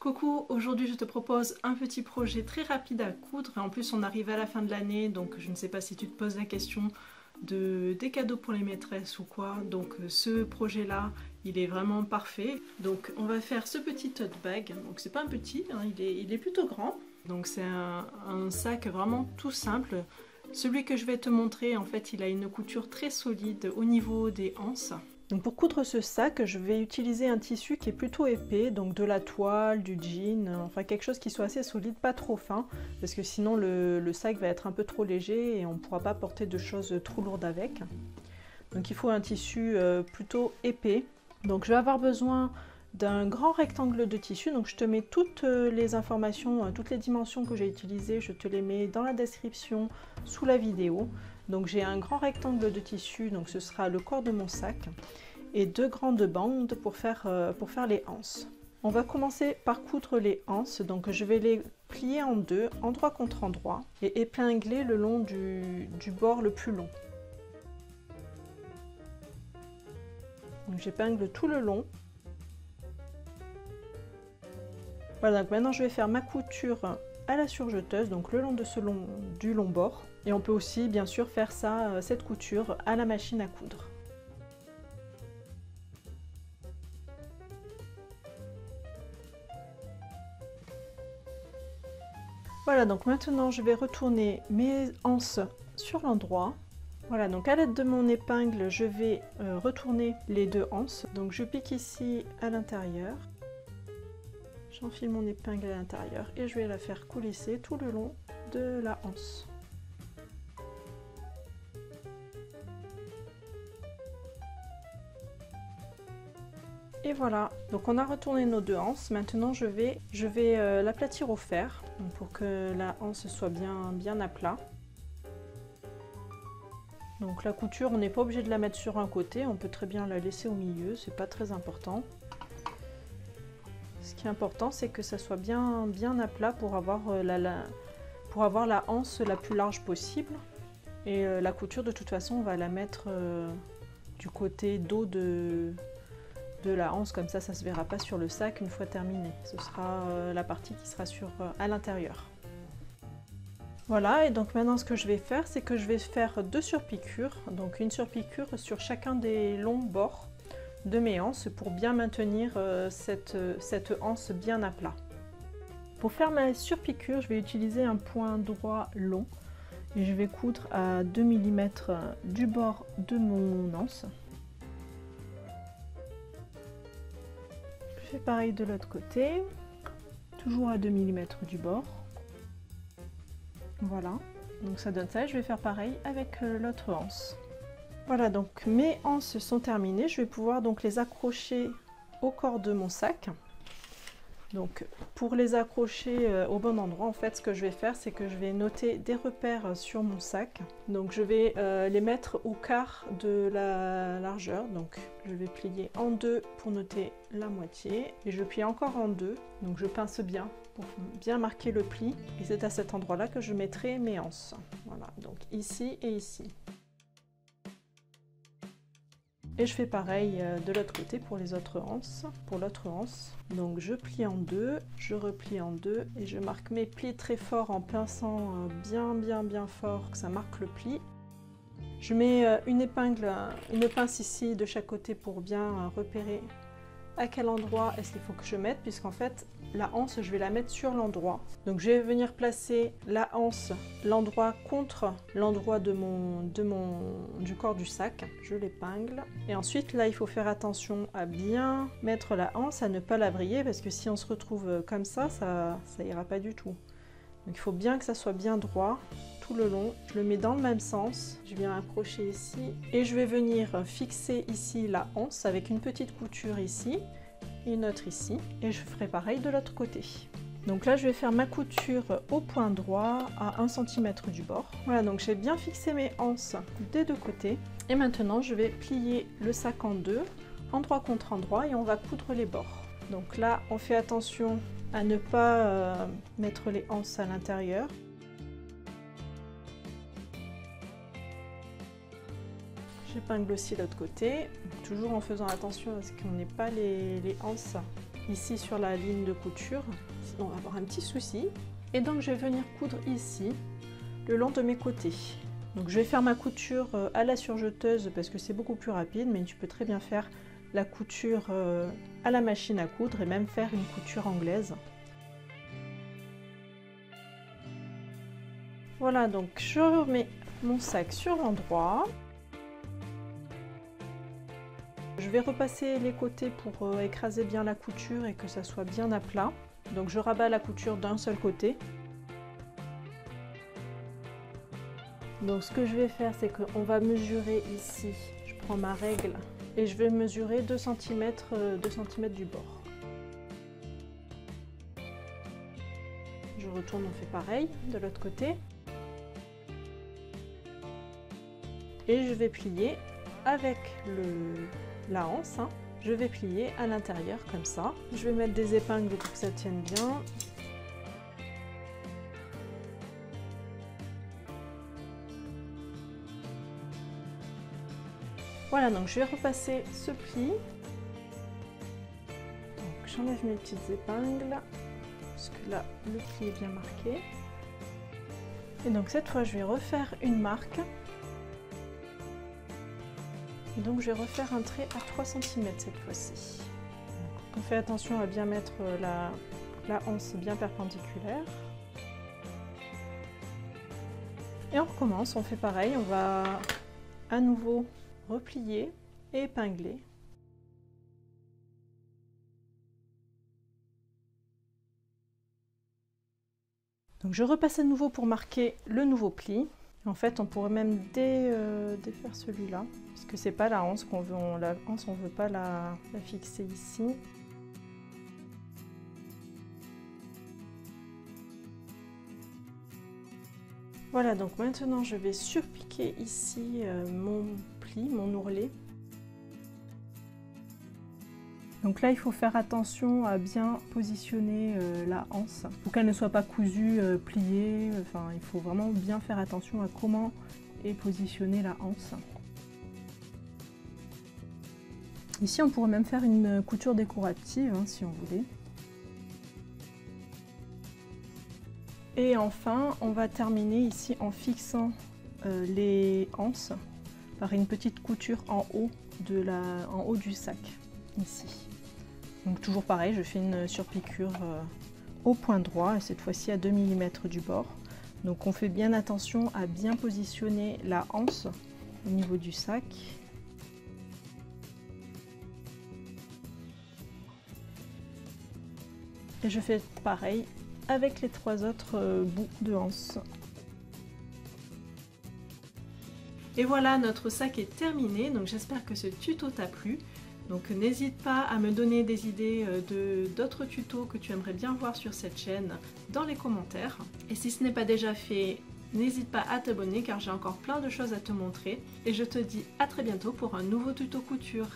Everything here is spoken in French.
Coucou, aujourd'hui je te propose un petit projet très rapide à coudre. En plus on arrive à la fin de l'année donc je ne sais pas si tu te poses la question de des cadeaux pour les maîtresses ou quoi. Donc ce projet là il est vraiment parfait. Donc on va faire ce petit tote bag. Donc c'est pas un petit, hein, il, est, plutôt grand. Donc c'est un, un sac vraiment tout simple. Celui que je vais te montrer en fait il a une couture très solide au niveau des anses pour coudre ce sac, je vais utiliser un tissu qui est plutôt épais, donc de la toile, du jean, enfin quelque chose qui soit assez solide, pas trop fin, parce que sinon le, sac va être un peu trop léger et on ne pourra pas porter de choses trop lourdes avec. Donc il faut un tissu euh, plutôt épais. Donc je vais avoir besoin d'un grand rectangle de tissu. Donc je te mets toutes euh, les informations, euh, toutes les dimensions que j'ai utilisées, je te les mets dans la description sous la vidéo. Donc j'ai un grand rectangle de tissu, donc ce sera le corps de mon sac, et deux grandes bandes pour faire, euh, pour faire les anses. On va commencer par coudre les anses, donc je vais les plier en deux, endroit contre endroit, et épingler le long du, du bord le plus long. J'épingle tout le long Voilà, donc maintenant je vais faire ma couture à la surjeteuse, donc le long de ce long, du long bord. Et on peut aussi bien sûr faire ça, euh, cette couture à la machine à coudre. Voilà, donc maintenant je vais retourner mes anses sur l'endroit. Voilà, donc à l'aide de mon épingle, je vais euh, retourner les deux anses. Donc je pique ici à l'intérieur. J'enfile mon épingle à l'intérieur et je vais la faire coulisser tout le long de la hanse. Et voilà, donc on a retourné nos deux anses. Maintenant je vais, je vais euh, l'aplatir au fer pour que la hanse soit bien, bien à plat. Donc la couture, on n'est pas obligé de la mettre sur un côté, on peut très bien la laisser au milieu, c'est pas très important. Ce qui est important, c'est que ça soit bien, bien à plat pour avoir, euh, la, pour avoir la hanse la plus large possible. Et euh, la couture, de toute façon, on va la mettre euh, du côté dos de, de la hanse, comme ça, ça ne se verra pas sur le sac une fois terminé. Ce sera la partie qui sera sur, à l'intérieur. Voilà, et donc maintenant ce que je vais faire, c'est que je vais faire deux surpiqûres, donc une surpiqûre sur chacun des longs bords de mes anses pour bien maintenir euh, cette, cette anse bien à plat. Pour faire ma surpiqûre, je vais utiliser un point droit long et je vais coudre à 2 mm du bord de mon anse. Je fais pareil de l'autre côté, toujours à 2 mm du bord. Voilà, donc ça donne ça. Je vais faire pareil avec euh, l'autre anse. Voilà, donc mes anses sont terminées. Je vais pouvoir donc les accrocher au corps de mon sac. Donc pour les accrocher euh, au bon endroit, en fait, ce que je vais faire, c'est que je vais noter des repères sur mon sac. Donc je vais euh, les mettre au quart de la largeur. Donc je vais plier en deux pour noter la moitié. Et je plie encore en deux. Donc je pince bien pour bien marquer le pli. Et c'est à cet endroit-là que je mettrai mes anses. Voilà, donc ici et ici. Et je fais pareil euh, de l'autre côté pour les autres anses, pour l'autre anse. Donc je plie en deux, je replie en deux et je marque mes plis très fort en pinçant euh, bien bien bien fort que ça marque le pli. Je mets euh, une épingle, une pince ici de chaque côté pour bien repérer à quel endroit est-ce qu'il faut que je mette, puisqu'en fait, la hanse, je vais la mettre sur l'endroit. Donc je vais venir placer la hanse, l'endroit contre l'endroit de mon, de mon, du corps du sac. Je l'épingle. Et ensuite, là, il faut faire attention à bien mettre la hanse, à ne pas la briller, parce que si on se retrouve comme ça, ça, ça ira pas du tout. Donc il faut bien que ça soit bien droit le long. Je le mets dans le même sens. Je viens accrocher ici et je vais venir fixer ici la hanse avec une petite couture ici et une autre ici. Et je ferai pareil de l'autre côté. Donc là, je vais faire ma couture au point droit à 1 cm du bord. Voilà, donc j'ai bien fixé mes anses des deux côtés. Et maintenant, je vais plier le sac en deux, endroit contre endroit, et on va coudre les bords. Donc là, on fait attention à ne pas euh, mettre les anses à l'intérieur. J'épingle aussi l'autre côté, toujours en faisant attention à ce qu'on n'ait pas les, les ici sur la ligne de couture, sinon on va avoir un petit souci. Et donc je vais venir coudre ici, le long de mes côtés. Donc je vais faire ma couture euh, à la surjeteuse parce que c'est beaucoup plus rapide, mais tu peux très bien faire la couture euh, à la machine à coudre et même faire une couture anglaise. Voilà, donc je remets mon sac sur l'endroit. Vais repasser les côtés pour euh, écraser bien la couture et que ça soit bien à plat. Donc je rabats la couture d'un seul côté. Donc ce que je vais faire, c'est qu'on va mesurer ici. Je prends ma règle et je vais mesurer 2 cm, 2 cm du bord. Je retourne, on fait pareil de l'autre côté. Et je vais plier avec le, la hanse. Hein. Je vais plier à l'intérieur comme ça. Je vais mettre des épingles pour que ça tienne bien. Voilà, donc je vais repasser ce pli. J'enlève mes petites épingles, parce que là, le pli est bien marqué. Et donc cette fois, je vais refaire une marque. Donc je vais refaire un trait à 3 cm cette fois-ci. On fait attention à bien mettre la, la hanse bien perpendiculaire. Et on recommence, on fait pareil, on va à nouveau replier et épingler. Donc je repasse à nouveau pour marquer le nouveau pli. En fait, on pourrait même euh, défaire celui-là, parce que c'est pas la hanse qu'on veut. On, la hanse, on veut pas la, la fixer ici. Voilà, donc maintenant je vais surpiquer ici euh, mon pli, mon ourlet. Donc là, il faut faire attention à bien positionner euh, la hanse pour qu'elle ne soit pas cousue, euh, pliée. Enfin, il faut vraiment bien faire attention à comment est positionnée la hanse. Ici, on pourrait même faire une couture décorative hein, si on voulait. Et enfin, on va terminer ici en fixant euh, les anses par une petite couture en haut, de la, en haut du sac, ici. Donc toujours pareil, je fais une surpiqûre euh, au point droit, et cette fois-ci à 2 mm du bord. Donc on fait bien attention à bien positionner la hanse au niveau du sac. Et je fais pareil avec les trois autres euh, bouts de hanse. Et voilà, notre sac est terminé, donc j'espère que ce tuto t'a plu. Donc n'hésite pas à me donner des idées euh, d'autres tutos que tu aimerais bien voir sur cette chaîne dans les commentaires. Et si ce n'est pas déjà fait, n'hésite pas à t'abonner car j'ai encore plein de choses à te montrer. Et je te dis à très bientôt pour un nouveau tuto couture.